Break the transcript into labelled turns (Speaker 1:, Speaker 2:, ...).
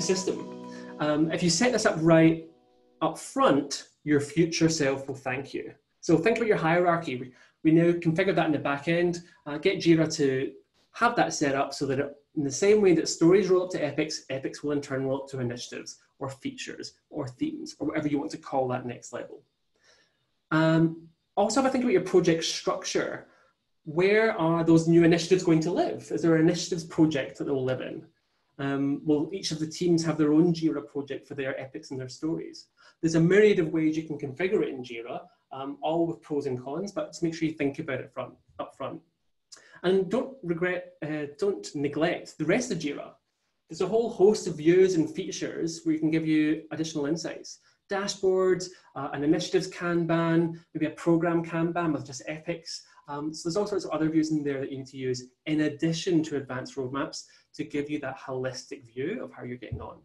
Speaker 1: system. Um, if you set this up right up front, your future self will thank you. So think about your hierarchy. We, now configure that in the back end, uh, get Jira to have that set up so that it, in the same way that stories roll up to epics, epics will in turn roll up to initiatives or features or themes or whatever you want to call that next level. Um, also have a think about your project structure. Where are those new initiatives going to live? Is there an initiatives project that they'll live in? Um, will each of the teams have their own Jira project for their epics and their stories? There's a myriad of ways you can configure it in Jira, um, all with pros and cons, but just make sure you think about it front, up front. And don't regret, uh, don't neglect the rest of Jira. There's a whole host of views and features where you can give you additional insights. Dashboards, uh, an initiatives Kanban, maybe a program Kanban with just epics. Um, so there's all sorts of other views in there that you need to use in addition to advanced roadmaps to give you that holistic view of how you're getting on.